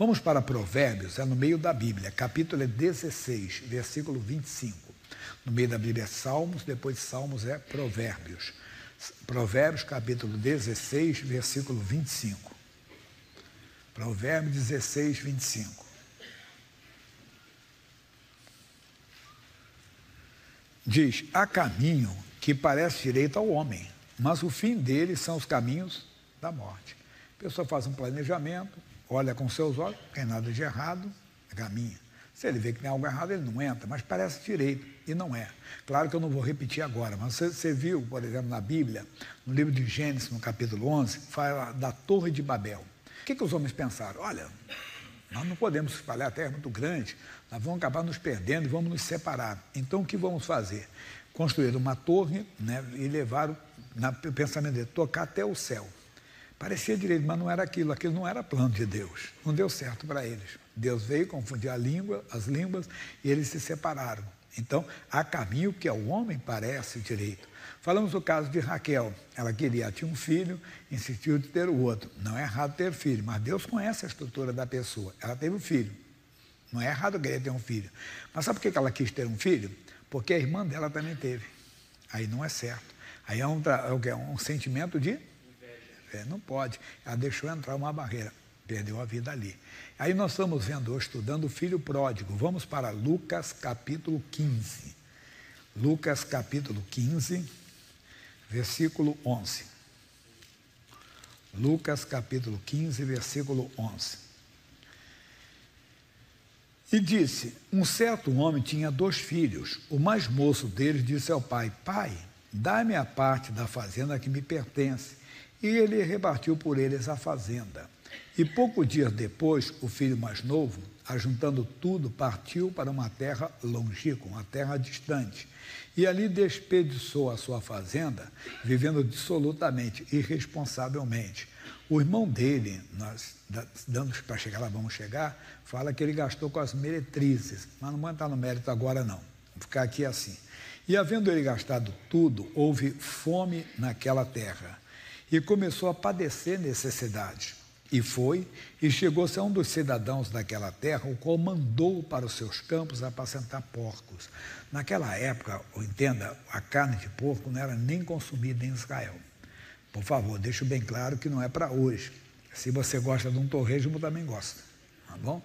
Vamos para Provérbios, é no meio da Bíblia, capítulo 16, versículo 25. No meio da Bíblia é Salmos, depois Salmos é Provérbios. Provérbios, capítulo 16, versículo 25. Provérbios 16, 25. Diz: Há caminho que parece direito ao homem, mas o fim dele são os caminhos da morte. A pessoa faz um planejamento, olha com seus olhos, não tem nada de errado, caminha. Se ele vê que tem algo errado, ele não entra, mas parece direito, e não é. Claro que eu não vou repetir agora, mas você, você viu, por exemplo, na Bíblia, no livro de Gênesis, no capítulo 11, fala da Torre de Babel. O que, que os homens pensaram? Olha, nós não podemos espalhar a terra é muito grande, nós vamos acabar nos perdendo e vamos nos separar. Então, o que vamos fazer? Construir uma torre né, e levar o pensamento dele, tocar até o céu. Parecia direito, mas não era aquilo, aquilo não era plano de Deus. Não deu certo para eles. Deus veio confundir a língua, as línguas, e eles se separaram. Então, há caminho que ao homem parece direito. Falamos do caso de Raquel. Ela queria, tinha um filho, insistiu de ter o outro. Não é errado ter filho, mas Deus conhece a estrutura da pessoa. Ela teve um filho. Não é errado querer ter um filho. Mas sabe por que ela quis ter um filho? Porque a irmã dela também teve. Aí não é certo. Aí é um, é um sentimento de é, não pode. Ela deixou entrar uma barreira, perdeu a vida ali. Aí nós estamos vendo estudando o filho pródigo. Vamos para Lucas capítulo 15. Lucas capítulo 15, versículo 11. Lucas capítulo 15, versículo 11. E disse: Um certo homem tinha dois filhos. O mais moço deles disse ao pai: Pai, dá-me a parte da fazenda que me pertence. E ele repartiu por eles a fazenda. E poucos dias depois, o filho mais novo, ajuntando tudo, partiu para uma terra longínqua, uma terra distante. E ali desperdiçou a sua fazenda, vivendo dissolutamente, irresponsavelmente. O irmão dele, nós dando para chegar lá, vamos chegar, fala que ele gastou com as meretrizes, mas não vou entrar no mérito agora não. Vou ficar aqui assim. E havendo ele gastado tudo, houve fome naquela terra e começou a padecer necessidade. E foi, e chegou-se a um dos cidadãos daquela terra, o qual mandou para os seus campos apacentar porcos. Naquela época, entenda, a carne de porco não era nem consumida em Israel. Por favor, deixo bem claro que não é para hoje. Se você gosta de um torresmo, também gosta. Tá bom?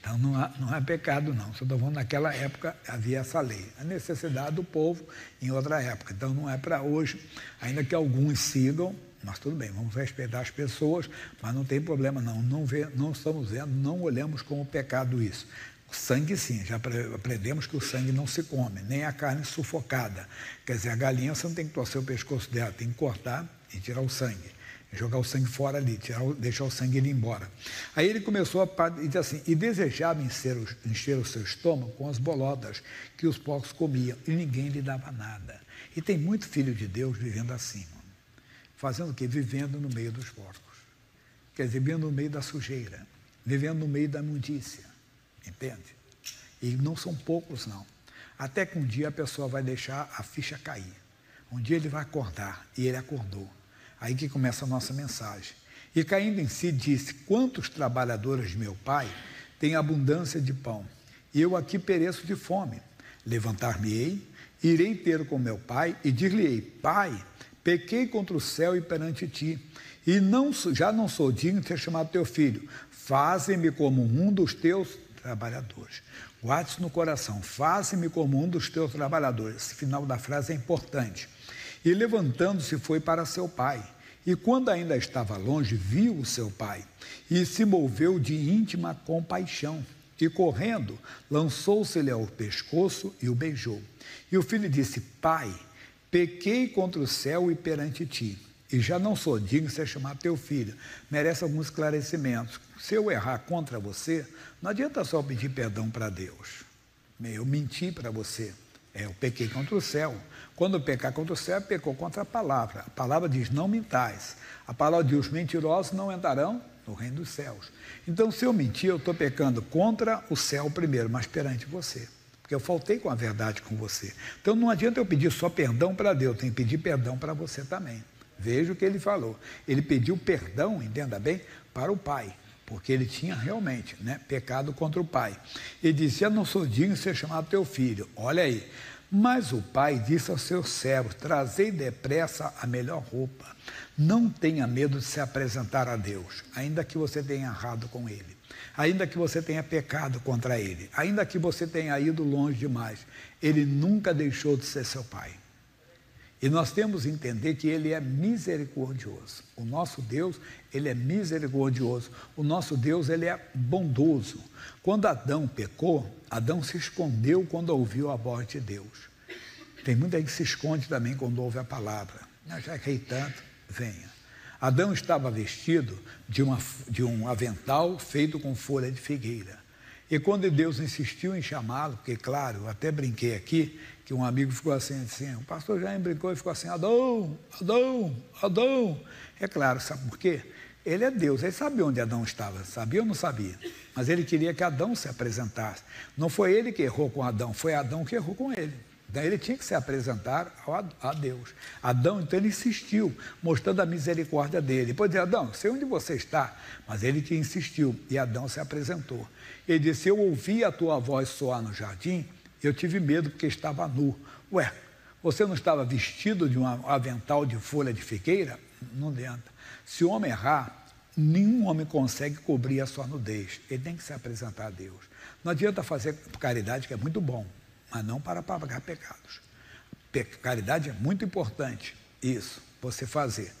Então não, há, não é pecado, não. Só falando naquela época havia essa lei. A necessidade do povo em outra época. Então não é para hoje, ainda que alguns sigam, mas tudo bem, vamos respeitar as pessoas, mas não tem problema não. Não, vê, não estamos vendo, não olhamos como pecado isso. O sangue sim, já aprendemos que o sangue não se come, nem a carne sufocada. Quer dizer, a galinha você não tem que torcer o pescoço dela, tem que cortar e tirar o sangue. Jogar o sangue fora ali, tirar, deixar o sangue ir embora. Aí ele começou a dizer assim, e desejava encher encher o seu estômago com as bolotas que os porcos comiam, e ninguém lhe dava nada. E tem muito filho de Deus vivendo assim. Fazendo o quê? Vivendo no meio dos porcos. Quer dizer, vivendo no meio da sujeira, vivendo no meio da imundícia. Entende? E não são poucos, não. Até que um dia a pessoa vai deixar a ficha cair. Um dia ele vai acordar, e ele acordou. Aí que começa a nossa mensagem. E caindo em si, disse: Quantos trabalhadores de meu pai têm abundância de pão? E eu aqui pereço de fome. Levantar-me-ei, irei ter com meu pai e dir-lhe-ei: Pai, Pequei contra o céu e perante ti, e não, já não sou digno de ser chamado teu filho. Faze-me como um dos teus trabalhadores. Guarde no coração. Faze-me como um dos teus trabalhadores. Esse final da frase é importante. E levantando-se foi para seu pai. E quando ainda estava longe, viu o seu pai e se moveu de íntima compaixão. E correndo, lançou-se-lhe ao pescoço e o beijou. E o filho disse: Pai, Pequei contra o céu e perante ti, e já não sou digno de ser chamado teu filho. Merece alguns esclarecimentos. Se eu errar contra você, não adianta só pedir perdão para Deus. Eu menti para você. É, eu pequei contra o céu. Quando pecar contra o céu, pecou contra a palavra. A palavra diz: não mintais. A palavra diz: os mentirosos não entrarão no reino dos céus. Então, se eu mentir, eu estou pecando contra o céu primeiro, mas perante você porque eu faltei com a verdade com você. Então não adianta eu pedir só perdão para Deus, tem que pedir perdão para você também. Veja o que ele falou. Ele pediu perdão, entenda bem, para o Pai, porque ele tinha realmente né, pecado contra o pai. E disse: Eu não sou digno de ser chamado teu filho. Olha aí. Mas o pai disse aos seus servos: Trazei depressa a melhor roupa. Não tenha medo de se apresentar a Deus, ainda que você tenha errado com ele, ainda que você tenha pecado contra ele, ainda que você tenha ido longe demais. Ele nunca deixou de ser seu pai. E nós temos que entender que ele é misericordioso. O nosso Deus, ele é misericordioso. O nosso Deus, ele é bondoso. Quando Adão pecou, Adão se escondeu quando ouviu a voz de Deus. Tem muita gente que se esconde também quando ouve a palavra. Já que tanto, venha. Adão estava vestido de, uma, de um avental feito com folha de figueira. E quando Deus insistiu em chamá-lo, porque, claro, até brinquei aqui, que um amigo ficou assim, assim, o pastor Jair brincou e ficou assim, Adão, Adão, Adão. É claro, sabe por quê? Ele é Deus, ele sabia onde Adão estava, sabia ou não sabia? Mas ele queria que Adão se apresentasse. Não foi ele que errou com Adão, foi Adão que errou com ele. Então ele tinha que se apresentar a Deus. Adão, então, ele insistiu, mostrando a misericórdia dele. Depois disse, Adão, sei onde você está. Mas ele que insistiu, e Adão se apresentou. Ele disse, eu ouvi a tua voz soar no jardim, eu tive medo porque estava nu. Ué, você não estava vestido de um avental de folha de figueira? Não adianta. Se o homem errar, nenhum homem consegue cobrir a sua nudez. Ele tem que se apresentar a Deus. Não adianta fazer caridade, que é muito bom, mas não para pagar pecados. Caridade é muito importante, isso, você fazer.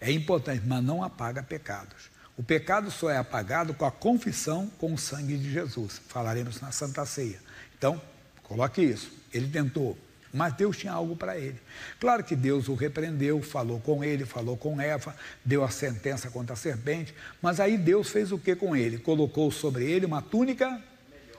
É importante, mas não apaga pecados. O pecado só é apagado com a confissão com o sangue de Jesus. Falaremos na Santa Ceia. Então, coloque isso. Ele tentou, mas Deus tinha algo para ele. Claro que Deus o repreendeu, falou com ele, falou com Eva, deu a sentença contra a serpente, mas aí Deus fez o que com ele? Colocou sobre ele uma túnica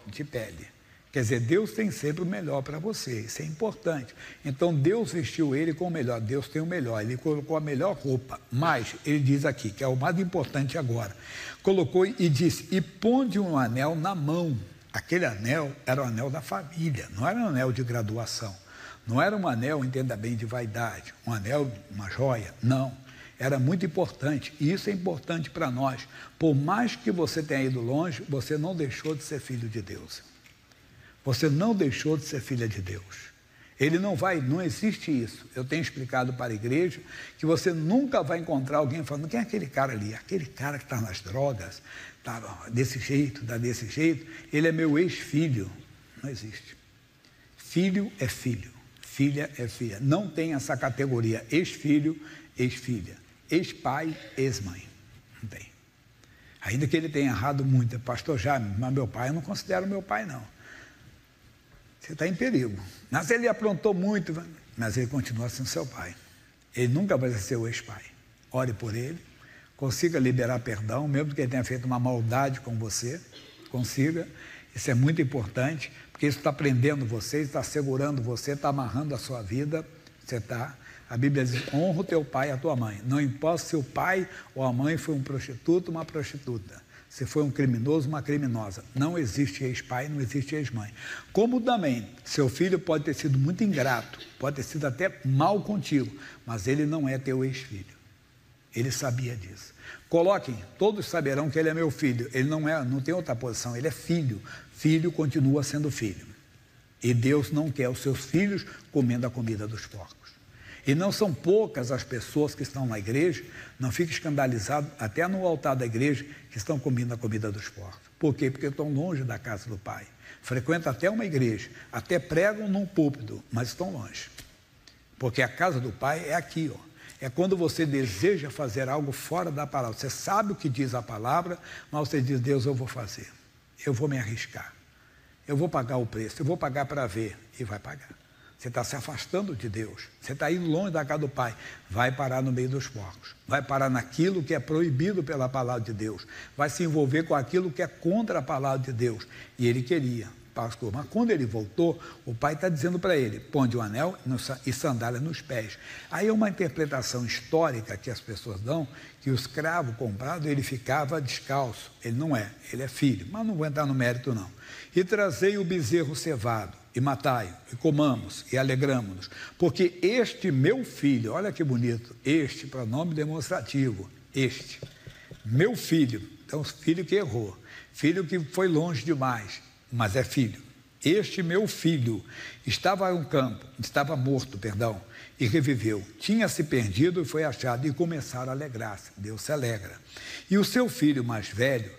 de pele. Quer dizer, Deus tem sempre o melhor para você, isso é importante. Então Deus vestiu ele com o melhor, Deus tem o melhor, ele colocou a melhor roupa. Mas, ele diz aqui, que é o mais importante agora, colocou e disse: e ponde um anel na mão. Aquele anel era o anel da família, não era um anel de graduação. Não era um anel, entenda bem, de vaidade, um anel, uma joia, não. Era muito importante, e isso é importante para nós. Por mais que você tenha ido longe, você não deixou de ser filho de Deus. Você não deixou de ser filha de Deus. Ele não vai, não existe isso. Eu tenho explicado para a igreja que você nunca vai encontrar alguém falando, quem é aquele cara ali? Aquele cara que está nas drogas, está desse jeito, está desse jeito. Ele é meu ex-filho. Não existe. Filho é filho, filha é filha. Não tem essa categoria ex-filho, ex-filha, ex-pai, ex-mãe. Não tem. Ainda que ele tenha errado muito, pastor já, mas meu pai eu não considero meu pai, não. Você está em perigo. Mas ele aprontou muito, mas ele continua sendo seu pai. Ele nunca vai ser o ex-pai. Ore por ele, consiga liberar perdão, mesmo que ele tenha feito uma maldade com você, consiga. Isso é muito importante, porque isso está prendendo você, está segurando você, está amarrando a sua vida. Você está. A Bíblia diz: honra o teu pai e a tua mãe. Não importa se o pai ou a mãe foi um prostituto uma prostituta se foi um criminoso, uma criminosa. Não existe ex-pai, não existe ex-mãe. Como também, seu filho pode ter sido muito ingrato, pode ter sido até mal contigo, mas ele não é teu ex-filho. Ele sabia disso. Coloquem, todos saberão que ele é meu filho. Ele não é, não tem outra posição, ele é filho. Filho continua sendo filho. E Deus não quer os seus filhos comendo a comida dos porcos. E não são poucas as pessoas que estão na igreja, não fique escandalizado, até no altar da igreja, que estão comendo a comida dos porcos. Por quê? Porque estão longe da casa do Pai. Frequentam até uma igreja, até pregam num púlpito, mas estão longe. Porque a casa do Pai é aqui, ó. É quando você deseja fazer algo fora da palavra. Você sabe o que diz a palavra, mas você diz: Deus, eu vou fazer. Eu vou me arriscar. Eu vou pagar o preço. Eu vou pagar para ver. E vai pagar. Você está se afastando de Deus. Você está indo longe da casa do Pai. Vai parar no meio dos porcos. Vai parar naquilo que é proibido pela palavra de Deus. Vai se envolver com aquilo que é contra a palavra de Deus. E ele queria, pastor. Mas quando ele voltou, o pai está dizendo para ele: ponde um anel e sandália nos pés. Aí é uma interpretação histórica que as pessoas dão que o escravo comprado ele ficava descalço. Ele não é, ele é filho. Mas não vou entrar no mérito, não. E trazei o bezerro cevado e matai, e comamos, e alegramos-nos, porque este meu filho, olha que bonito, este pronome demonstrativo, este, meu filho, Então, filho que errou, filho que foi longe demais, mas é filho. Este meu filho estava em um campo, estava morto, perdão, e reviveu. Tinha se perdido e foi achado, e começaram a alegrar-se. Deus se alegra. E o seu filho mais velho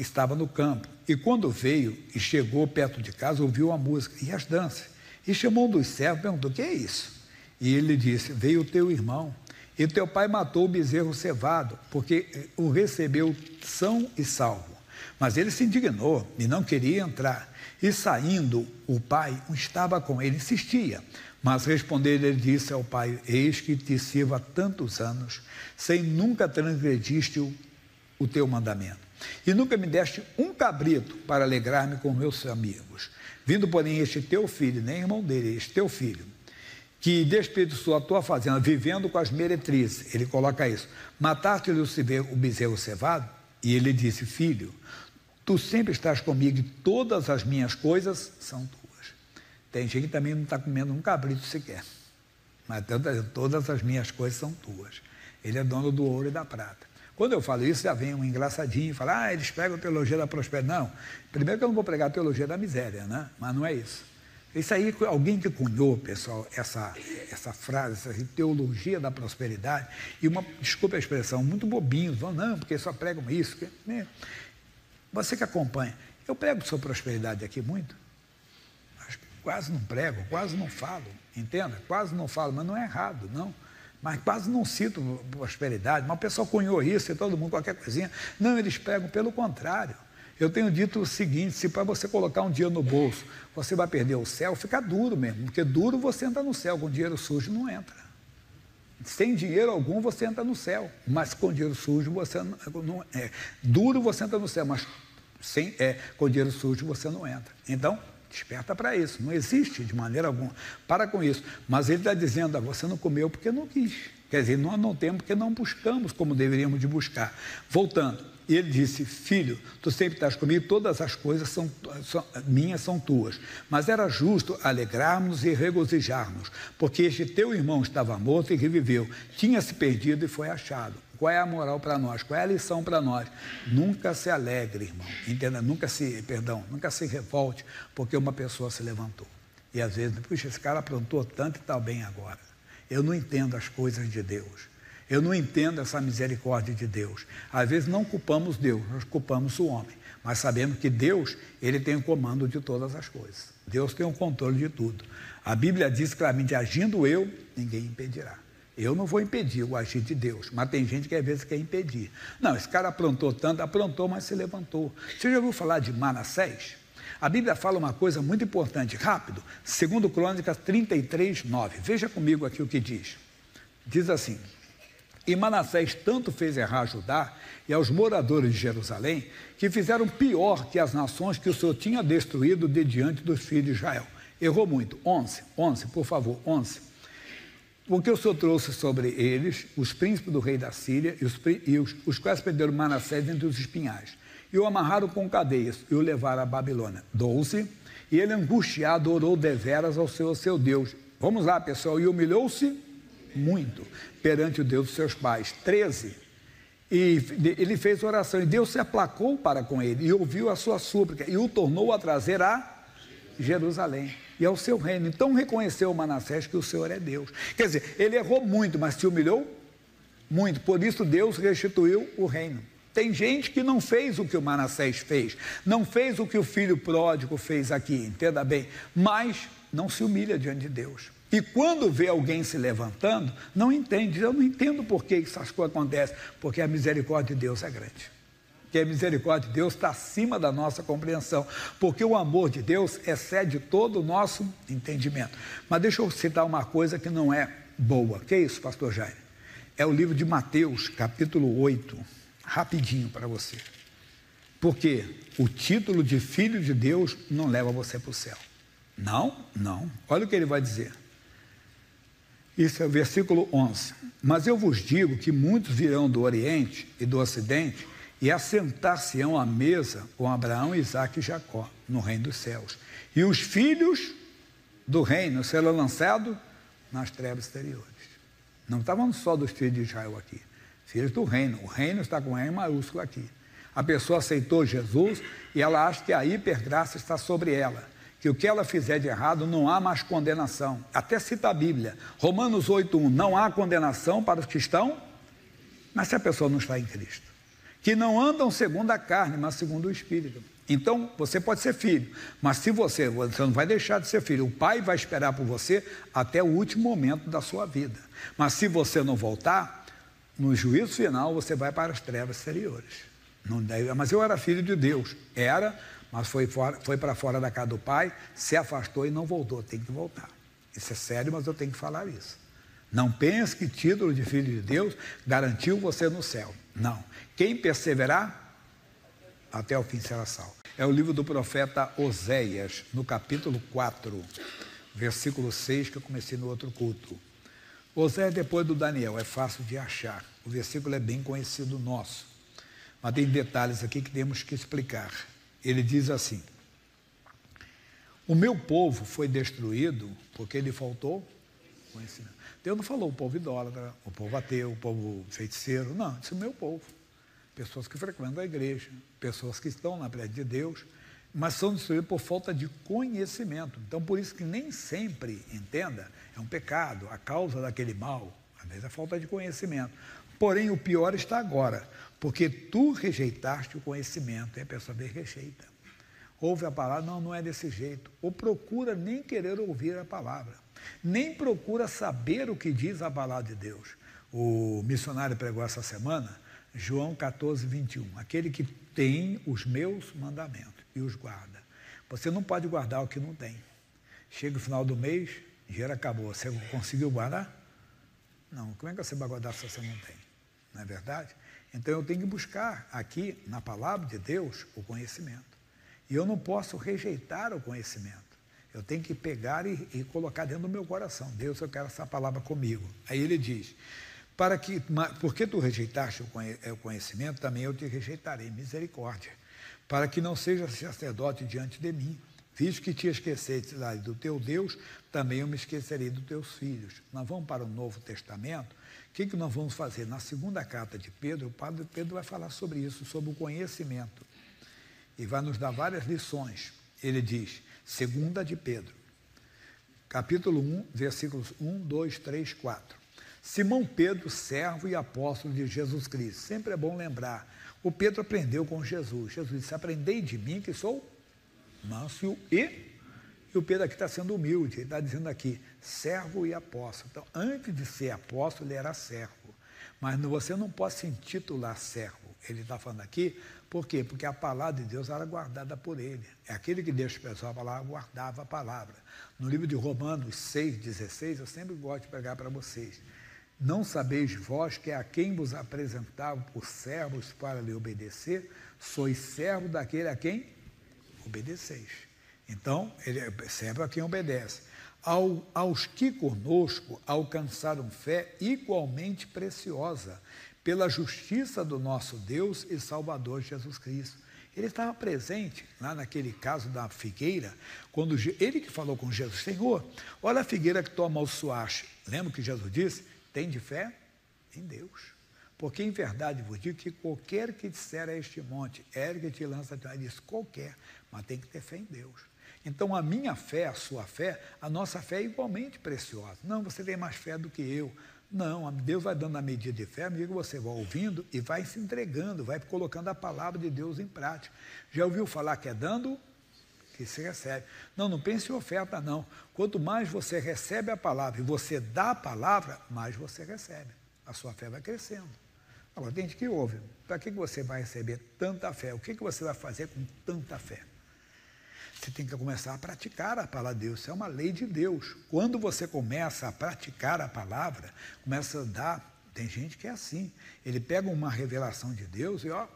estava no campo, e quando veio e chegou perto de casa, ouviu a música e as danças. E chamou um dos servos e perguntou: O que é isso? E ele disse: Veio o teu irmão. E teu pai matou o bezerro cevado, porque o recebeu são e salvo. Mas ele se indignou e não queria entrar. E saindo, o pai estava com ele, insistia. Mas respondendo, ele disse ao pai: Eis que te sirvo há tantos anos, sem nunca transgrediste o, o teu mandamento. E nunca me deste um cabrito para alegrar-me com meus amigos. Vindo, porém, este teu filho, nem irmão dele, este teu filho, que desperdiçou a tua fazenda, vivendo com as meretrizes, ele coloca isso. Mataste-lhe o bezerro cevado? E ele disse: Filho, Tu sempre estás comigo e todas as minhas coisas são tuas. Tem gente que também não está comendo um cabrito sequer. Mas todas as minhas coisas são tuas. Ele é dono do ouro e da prata. Quando eu falo isso, já vem um engraçadinho e fala, ah, eles pregam a teologia da prosperidade. Não, primeiro que eu não vou pregar a teologia da miséria, né? Mas não é isso. Isso aí, alguém que cunhou, pessoal, essa, essa frase, essa teologia da prosperidade, e uma, desculpa a expressão, muito bobinhos, vão, não, porque só pregam isso. Né? Você que acompanha, eu prego sobre prosperidade aqui muito? Que quase não prego, quase não falo, entenda? Quase não falo, mas não é errado, não. Mas quase não cito prosperidade. Mas o pessoal cunhou isso e todo mundo, qualquer coisinha. Não, eles pregam pelo contrário. Eu tenho dito o seguinte: se para você colocar um dinheiro no bolso, você vai perder o céu, fica duro mesmo, porque duro você entra no céu, com dinheiro sujo não entra. Sem dinheiro algum você entra no céu, mas com dinheiro sujo você não, não é. Duro você entra no céu, mas sem, é, com dinheiro sujo você não entra. Então, desperta para isso. Não existe de maneira alguma. Para com isso. Mas ele está dizendo, ah, você não comeu porque não quis. Quer dizer, nós não temos porque não buscamos como deveríamos de buscar. Voltando, ele disse: Filho, tu sempre estás comigo, todas as coisas são, são, minhas são tuas. Mas era justo alegrarmos e regozijarmos, porque este teu irmão estava morto e reviveu, tinha se perdido e foi achado. Qual é a moral para nós? Qual é a lição para nós? Nunca se alegre, irmão. Entenda? Nunca se, perdão, nunca se revolte porque uma pessoa se levantou. E às vezes, puxa, esse cara aprontou tanto e está bem agora. Eu não entendo as coisas de Deus. Eu não entendo essa misericórdia de Deus. Às vezes não culpamos Deus, nós culpamos o homem, mas sabendo que Deus, ele tem o comando de todas as coisas. Deus tem o controle de tudo. A Bíblia diz claramente: agindo eu, ninguém impedirá. Eu não vou impedir o agir de Deus, mas tem gente que às vezes quer impedir. Não, esse cara aprontou tanto, aprontou, mas se levantou. Você já ouviu falar de Manassés? A Bíblia fala uma coisa muito importante, rápido, segundo Crônicas 33, 9. Veja comigo aqui o que diz. Diz assim: e Manassés tanto fez errar Judá e aos moradores de Jerusalém, que fizeram pior que as nações que o Senhor tinha destruído de diante dos filhos de Israel. Errou muito. 11, 11, por favor, 11. Porque o Senhor trouxe sobre eles os príncipes do rei da Síria e os, e os, os quais prenderam Manassés entre os espinhais. E o amarraram com cadeias e o levaram à Babilônia. 12. E ele, angustiado, orou deveras ao Senhor, seu Deus. Vamos lá, pessoal. E humilhou-se muito perante o Deus dos seus pais. 13. E ele fez oração e Deus se aplacou para com ele e ouviu a sua súplica e o tornou a trazer a Jerusalém e ao seu reino. Então reconheceu Manassés que o Senhor é Deus. Quer dizer, ele errou muito, mas se humilhou muito. Por isso Deus restituiu o reino. Tem gente que não fez o que o Manassés fez, não fez o que o filho pródigo fez aqui, entenda bem, mas não se humilha diante de Deus. E quando vê alguém se levantando, não entende. Eu não entendo por que essas coisas acontecem, porque a misericórdia de Deus é grande. Que a misericórdia de Deus está acima da nossa compreensão, porque o amor de Deus excede todo o nosso entendimento. Mas deixa eu citar uma coisa que não é boa. Que é isso, pastor Jair? É o livro de Mateus, capítulo 8. Rapidinho para você. Porque o título de filho de Deus não leva você para o céu. Não, não. Olha o que ele vai dizer. Isso é o versículo 11. Mas eu vos digo que muitos virão do Oriente e do Ocidente e assentar-se-ão à mesa com Abraão, Isaac e Jacó no reino dos céus. E os filhos do reino serão lançados nas trevas exteriores. Não estavam só dos filhos de Israel aqui, filhos do reino. O reino está com E maiúsculo aqui. A pessoa aceitou Jesus e ela acha que a hipergraça está sobre ela. Que o que ela fizer de errado não há mais condenação. Até cita a Bíblia. Romanos 8,1: não há condenação para os que estão, mas se a pessoa não está em Cristo. Que não andam segundo a carne, mas segundo o Espírito. Então, você pode ser filho, mas se você, você não vai deixar de ser filho, o pai vai esperar por você até o último momento da sua vida. Mas se você não voltar, no juízo final você vai para as trevas exteriores. Não deve, mas eu era filho de Deus, era, mas foi, fora, foi para fora da casa do pai, se afastou e não voltou, tem que voltar. Isso é sério, mas eu tenho que falar isso. Não pense que título de filho de Deus garantiu você no céu. Não. Quem perseverar, até o fim será salvo. É o livro do profeta Oséias, no capítulo 4, versículo 6, que eu comecei no outro culto. Oséias, depois do Daniel, é fácil de achar. O versículo é bem conhecido nosso. Mas tem detalhes aqui que temos que explicar. Ele diz assim: O meu povo foi destruído porque lhe faltou conhecimento. Deus não falou o povo idólatra, o povo ateu, o povo feiticeiro. Não, disse o meu povo pessoas que frequentam a igreja, pessoas que estão na presença de Deus, mas são destruídas por falta de conhecimento. Então, por isso que nem sempre, entenda, é um pecado, a causa daquele mal, às vezes é falta de conhecimento. Porém, o pior está agora, porque tu rejeitaste o conhecimento e a pessoa vem rejeita. Ouve a palavra, não, não é desse jeito. Ou procura nem querer ouvir a palavra, nem procura saber o que diz a palavra de Deus. O missionário pregou essa semana João 14, 21. Aquele que tem os meus mandamentos e os guarda. Você não pode guardar o que não tem. Chega o final do mês, dinheiro acabou. Você conseguiu guardar? Não. Como é que você vai guardar se você não tem? Não é verdade? Então eu tenho que buscar aqui, na palavra de Deus, o conhecimento. E eu não posso rejeitar o conhecimento. Eu tenho que pegar e, e colocar dentro do meu coração. Deus, eu quero essa palavra comigo. Aí ele diz: para que, porque tu rejeitaste o conhecimento, também eu te rejeitarei, misericórdia, para que não seja sacerdote diante de mim. Visto que te esqueceste do teu Deus, também eu me esquecerei dos teus filhos. Nós vamos para o Novo Testamento. O que, que nós vamos fazer? Na segunda carta de Pedro, o padre Pedro vai falar sobre isso, sobre o conhecimento. E vai nos dar várias lições. Ele diz, segunda de Pedro, capítulo 1, versículos 1, 2, 3, 4. Simão Pedro, servo e apóstolo de Jesus Cristo. Sempre é bom lembrar. O Pedro aprendeu com Jesus. Jesus disse: Aprendei de mim que sou manso e. E o Pedro aqui está sendo humilde. Ele está dizendo aqui: servo e apóstolo. Então, antes de ser apóstolo, ele era servo. Mas você não pode se intitular servo. Ele está falando aqui, por quê? Porque a palavra de Deus era guardada por ele. É aquele que deixa o pessoal falar, guardava a palavra. No livro de Romanos 6,16, eu sempre gosto de pegar para vocês. Não sabeis vós que a quem vos apresentava por servos para lhe obedecer, sois servo daquele a quem obedeceis. Então, ele é servo a quem obedece. Ao, aos que conosco alcançaram fé igualmente preciosa, pela justiça do nosso Deus e Salvador Jesus Cristo. Ele estava presente lá naquele caso da figueira, quando ele que falou com Jesus, Senhor, olha a figueira que o suache. Lembra que Jesus disse? Tem de fé em Deus. Porque em verdade vos digo que qualquer que disser a este monte, ergue-te e lança te ele diz qualquer, mas tem que ter fé em Deus. Então a minha fé, a sua fé, a nossa fé é igualmente preciosa. Não, você tem mais fé do que eu. Não, Deus vai dando a medida de fé, à medida que você vai ouvindo e vai se entregando, vai colocando a palavra de Deus em prática. Já ouviu falar que é dando que se recebe. Não, não pense em oferta, não. Quanto mais você recebe a palavra e você dá a palavra, mais você recebe. A sua fé vai crescendo. Agora, tem gente que ouve. Para que você vai receber tanta fé? O que você vai fazer com tanta fé? Você tem que começar a praticar a palavra de Deus. Isso é uma lei de Deus. Quando você começa a praticar a palavra, começa a dar. Tem gente que é assim. Ele pega uma revelação de Deus e, ó,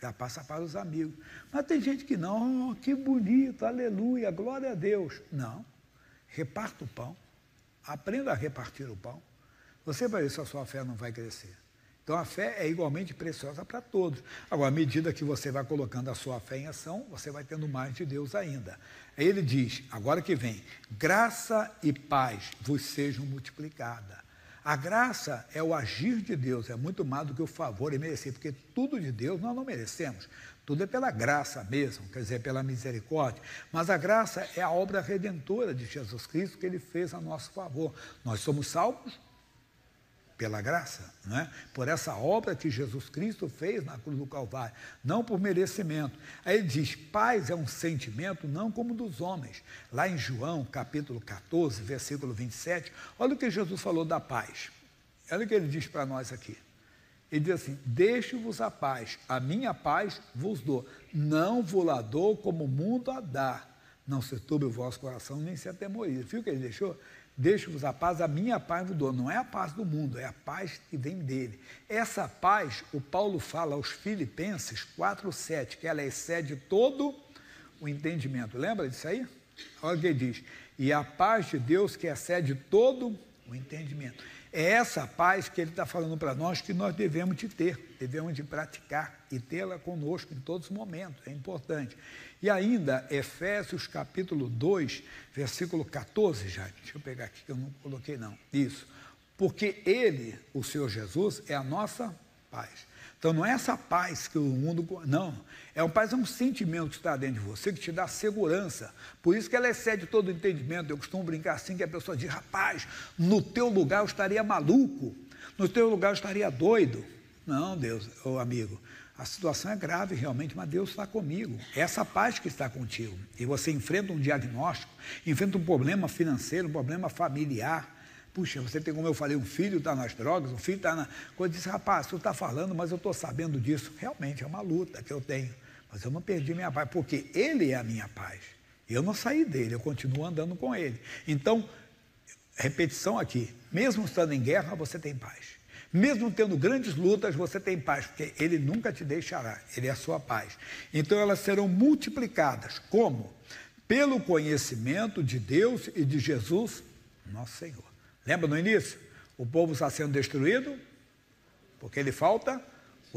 já passa para os amigos. Mas tem gente que não, oh, que bonito, aleluia, glória a Deus. Não. Reparta o pão. Aprenda a repartir o pão. Você vai ver se a sua fé não vai crescer. Então a fé é igualmente preciosa para todos. Agora, à medida que você vai colocando a sua fé em ação, você vai tendo mais de Deus ainda. Ele diz, agora que vem, graça e paz vos sejam multiplicadas. A graça é o agir de Deus, é muito mais do que o favor e merecer, porque tudo de Deus nós não merecemos. Tudo é pela graça mesmo, quer dizer, pela misericórdia. Mas a graça é a obra redentora de Jesus Cristo que ele fez a nosso favor. Nós somos salvos pela graça, né? por essa obra que Jesus Cristo fez na cruz do Calvário, não por merecimento. Aí ele diz: paz é um sentimento não como dos homens. Lá em João, capítulo 14, versículo 27, olha o que Jesus falou da paz. Olha o que ele diz para nós aqui. Ele diz assim: Deixo-vos a paz, a minha paz vos dou. Não vos la dou como o mundo a dá. Não se turbe o vosso coração, nem se atemorize. Viu o que ele deixou? Deixo-vos a paz, a minha paz vos dou. Não é a paz do mundo, é a paz que vem dele. Essa paz, o Paulo fala aos Filipenses 4,7, que ela excede todo o entendimento. Lembra disso aí? Olha o que ele diz. E a paz de Deus que excede todo o entendimento. É essa paz que ele está falando para nós que nós devemos de ter, devemos de praticar e tê-la conosco em todos os momentos, é importante. E ainda, Efésios capítulo 2, versículo 14, já, deixa eu pegar aqui que eu não coloquei não, isso. Porque Ele, o Senhor Jesus, é a nossa paz. Então não é essa paz que o mundo. Não. É um paz, é um sentimento que está dentro de você, que te dá segurança. Por isso que ela excede todo o entendimento. Eu costumo brincar assim que a pessoa diz, rapaz, no teu lugar eu estaria maluco, no teu lugar eu estaria doido. Não, Deus, ô amigo, a situação é grave realmente, mas Deus está comigo. É essa paz que está contigo. E você enfrenta um diagnóstico, enfrenta um problema financeiro, um problema familiar. Puxa, você tem, como eu falei, um filho está nas drogas, um filho está na. Quando disse, rapaz, você está falando, mas eu estou sabendo disso. Realmente é uma luta que eu tenho. Mas eu não perdi minha paz, porque Ele é a minha paz. Eu não saí dele, eu continuo andando com Ele. Então, repetição aqui: mesmo estando em guerra, você tem paz. Mesmo tendo grandes lutas, você tem paz, porque Ele nunca te deixará, Ele é a sua paz. Então elas serão multiplicadas. Como? Pelo conhecimento de Deus e de Jesus, nosso Senhor. Lembra no início? O povo está sendo destruído porque ele falta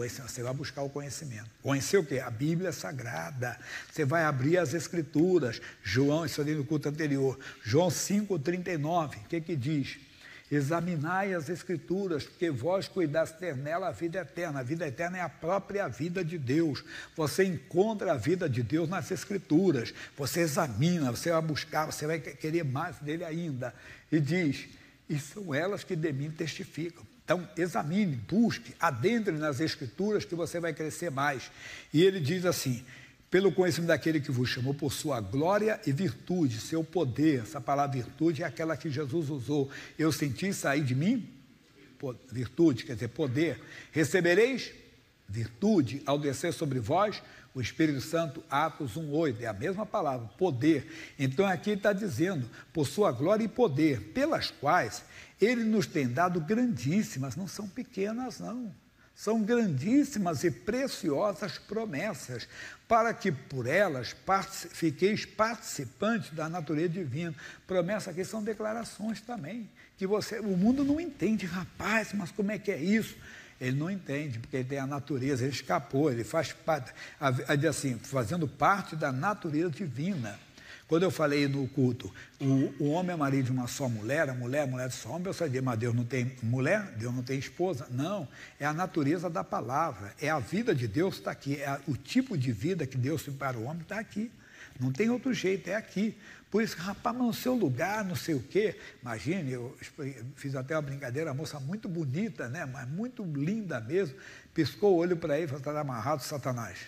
você vai buscar o conhecimento. Conhecer o quê? A Bíblia Sagrada. Você vai abrir as Escrituras. João, isso ali no culto anterior. João 5,39. O que que diz? Examinai as Escrituras, porque vós cuidaste ter nela a vida eterna. A vida eterna é a própria vida de Deus. Você encontra a vida de Deus nas Escrituras. Você examina, você vai buscar, você vai querer mais dele ainda. E diz: e são elas que de mim testificam. Então, examine, busque, adentre nas Escrituras que você vai crescer mais. E ele diz assim: pelo conhecimento daquele que vos chamou por sua glória e virtude, seu poder. Essa palavra virtude é aquela que Jesus usou. Eu senti sair de mim virtude, quer dizer, poder. Recebereis virtude ao descer sobre vós o Espírito Santo, Atos 1,8, é a mesma palavra, poder. Então aqui está dizendo, por sua glória e poder, pelas quais ele nos tem dado grandíssimas, não são pequenas, não são grandíssimas e preciosas promessas, para que por elas fiqueis participantes da natureza divina. Promessas aqui são declarações também, que você, o mundo não entende, rapaz, mas como é que é isso? Ele não entende, porque ele tem a natureza, ele escapou, ele faz parte, assim, fazendo parte da natureza divina. Quando eu falei no culto, o, o homem é marido de uma só mulher, a mulher é mulher de só homem, eu sabia, mas Deus não tem mulher, Deus não tem esposa. Não, é a natureza da palavra, é a vida de Deus está aqui, é o tipo de vida que Deus para o homem está aqui. Não tem outro jeito, é aqui. Por isso, rapaz, mas no seu lugar, não sei o quê. Imagine, eu fiz até uma brincadeira, uma moça muito bonita, né? mas muito linda mesmo, piscou o olho para ele e falou: está amarrado, Satanás.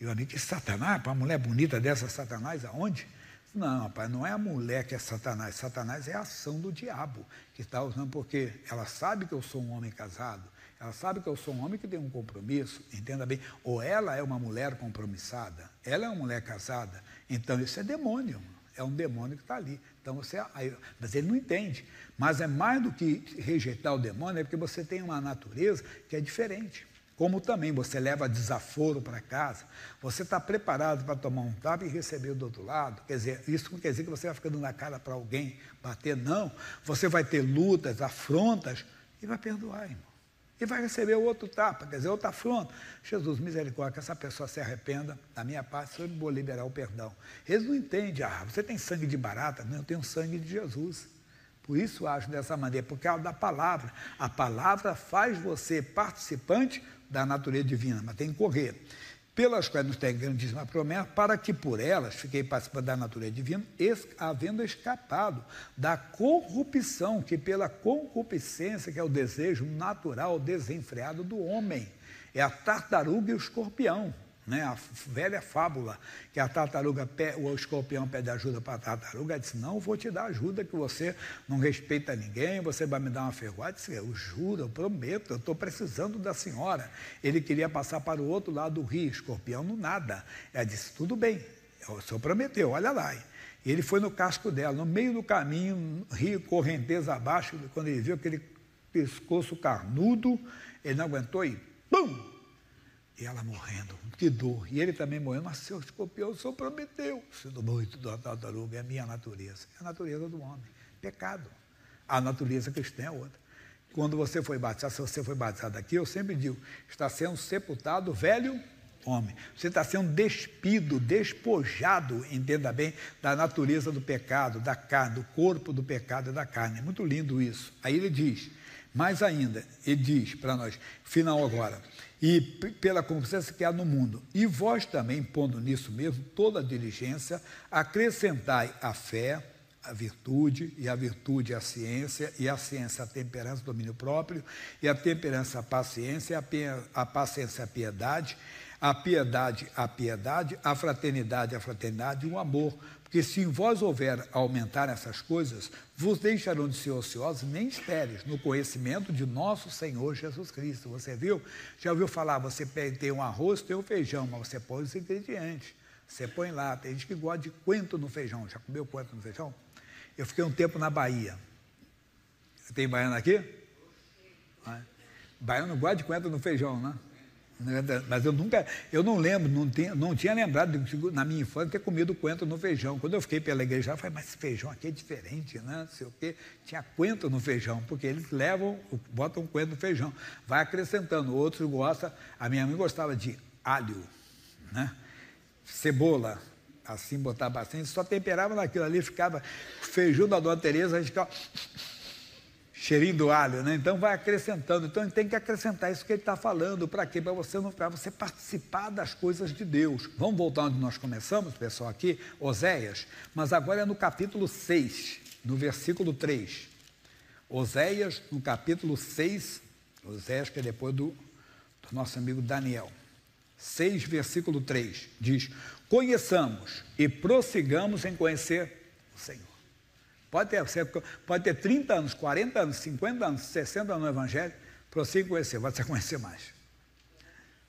E eu disse: Satanás? Para uma mulher bonita dessa, Satanás, aonde? Não, rapaz, não é a mulher que é Satanás. Satanás é a ação do diabo que está usando, porque ela sabe que eu sou um homem casado, ela sabe que eu sou um homem que tem um compromisso, entenda bem. Ou ela é uma mulher compromissada, ela é uma mulher casada, então isso é demônio, é um demônio que está ali. Então você, aí, mas ele não entende. Mas é mais do que rejeitar o demônio, é porque você tem uma natureza que é diferente como também você leva desaforo para casa, você está preparado para tomar um tapa e receber do outro lado. Quer dizer, isso não quer dizer que você vai ficando na cara para alguém bater, não. Você vai ter lutas, afrontas e vai perdoar, irmão. E vai receber outro tapa, quer dizer, outra afronta. Jesus, misericórdia, que essa pessoa se arrependa, da minha parte, eu vou liberar o perdão. Eles não entendem, ah, você tem sangue de barata? Não, eu tenho sangue de Jesus. Por isso acho dessa maneira, porque é da palavra. A palavra faz você participante da natureza divina, mas tem que correr. Pelas quais nos tem grandíssima promessa, para que por elas fiquei participando da natureza divina, havendo escapado da corrupção, que pela concupiscência, que é o desejo natural desenfreado do homem, é a tartaruga e o escorpião né? a velha fábula, que a tartaruga, o escorpião pede ajuda para a tartaruga, disse, não vou te dar ajuda, que você não respeita ninguém, você vai me dar uma ferroada. Disse, eu juro, eu prometo, eu estou precisando da senhora. Ele queria passar para o outro lado do rio, escorpião não nada. Ela disse, tudo bem, o senhor prometeu, olha lá. Ele foi no casco dela, no meio do caminho, rio, correnteza abaixo, quando ele viu aquele pescoço carnudo, ele não aguentou e pum! E ela morrendo, que dor. E ele também morrendo, mas seu escorpião, senhor prometeu. Sendo muito da tartaruga, é a minha natureza. É a natureza do homem. Pecado. A natureza cristã é outra. Quando você foi batizado, se você foi batizado aqui, eu sempre digo, está sendo sepultado velho homem. Você está sendo despido, despojado, entenda bem, da natureza do pecado, da carne, do corpo do pecado e da carne. É muito lindo isso. Aí ele diz, mais ainda, ele diz para nós, final agora, e pela consciência que há no mundo. E vós também, pondo nisso mesmo toda a diligência, acrescentai a fé, a virtude, e a virtude a ciência, e a ciência a temperança, domínio próprio, e a temperança a paciência, a, a paciência a piedade, a piedade a piedade, a fraternidade a fraternidade e o amor, porque se em vós houver aumentar essas coisas, vos deixarão de ser ociosos nem estéreis no conhecimento de nosso Senhor Jesus Cristo. Você viu? Já ouviu falar, você tem um arroz, tem um feijão, mas você põe os ingredientes. Você põe lá, tem gente que gosta de coentro no feijão. Já comeu coentro no feijão? Eu fiquei um tempo na Bahia. Tem baiano aqui? Baiano gosta de coentro no feijão, né? Mas eu nunca, eu não lembro, não tinha, não tinha lembrado de, na minha infância ter comido coentro no feijão. Quando eu fiquei pela igreja, eu falei, mas esse feijão aqui é diferente, né? Não sei o quê. Tinha coentro no feijão, porque eles levam, botam coentro no feijão. Vai acrescentando. Outros gostam, a minha mãe gostava de alho, né? Cebola, assim, botava bastante, só temperava naquilo ali, ficava feijão da Dona Tereza, a gente ficava cheirinho do alho, né? Então vai acrescentando. Então tem que acrescentar isso que ele está falando. Para quê? Para você, você participar das coisas de Deus. Vamos voltar onde nós começamos, pessoal, aqui, Oséias, mas agora é no capítulo 6, no versículo 3. Oséias, no capítulo 6, Oséias, que é depois do, do nosso amigo Daniel. 6, versículo 3, diz: Conheçamos e prossigamos em conhecer o Senhor. Pode ter, você pode ter 30 anos, 40 anos, 50 anos, 60 anos no Evangelho, prossiga conhecer, vai se conhecer mais.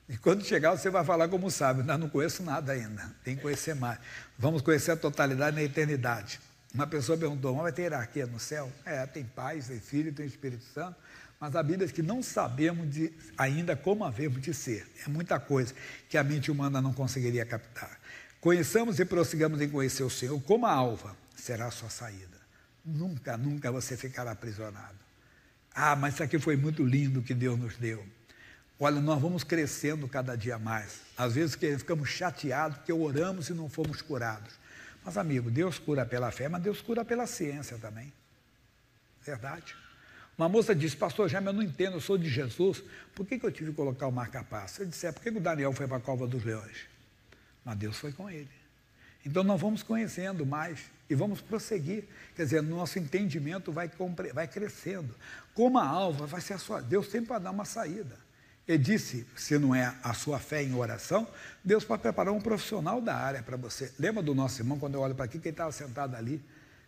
E quando chegar, você vai falar como sabe, não, não conheço nada ainda, tem que conhecer mais. Vamos conhecer a totalidade na eternidade. Uma pessoa perguntou, mas vai ter hierarquia no céu? É, tem Pai, tem Filho, tem Espírito Santo, mas a Bíblia diz que não sabemos de, ainda como havemos de ser. É muita coisa que a mente humana não conseguiria captar. Conheçamos e prossigamos em conhecer o Senhor como a alva será a sua saída. Nunca, nunca você ficará aprisionado. Ah, mas isso aqui foi muito lindo que Deus nos deu. Olha, nós vamos crescendo cada dia mais. Às vezes ficamos chateados porque oramos e não fomos curados. Mas, amigo, Deus cura pela fé, mas Deus cura pela ciência também. Verdade. Uma moça disse, pastor Jaime, eu não entendo, eu sou de Jesus, por que, que eu tive que colocar o marca-passo? Eu disse, é, por que, que o Daniel foi para a cova dos leões? Mas Deus foi com ele. Então nós vamos conhecendo mais e vamos prosseguir. Quer dizer, nosso entendimento vai, vai crescendo. Como a alva vai ser a sua. Deus sempre vai dar uma saída. Ele disse: se não é a sua fé em oração, Deus pode preparar um profissional da área para você. Lembra do nosso irmão, quando eu olho para aqui, que ele estava sentado ali?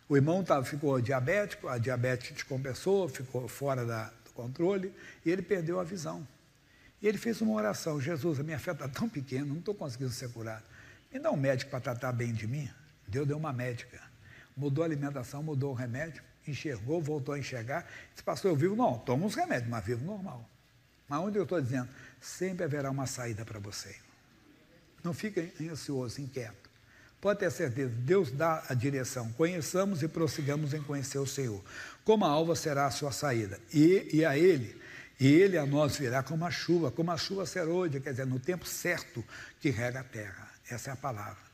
O irmão tava, ficou diabético, a diabetes descompensou, ficou fora da, do controle e ele perdeu a visão. E ele fez uma oração: Jesus, a minha fé está tão pequena, não estou conseguindo ser curado. Me dá um médico para tratar bem de mim. Deus deu uma médica. Mudou a alimentação, mudou o remédio, enxergou, voltou a enxergar. Disse, pastor, eu vivo, não, toma uns remédios, mas vivo normal. Mas onde eu estou dizendo? Sempre haverá uma saída para você. Não fique ansioso, inquieto. Pode ter certeza, Deus dá a direção. Conheçamos e prossigamos em conhecer o Senhor. Como a alva será a sua saída. E, e a Ele, e Ele a nós virá como a chuva, como a chuva serôdia, quer dizer, no tempo certo que rega a terra. Essa é a palavra.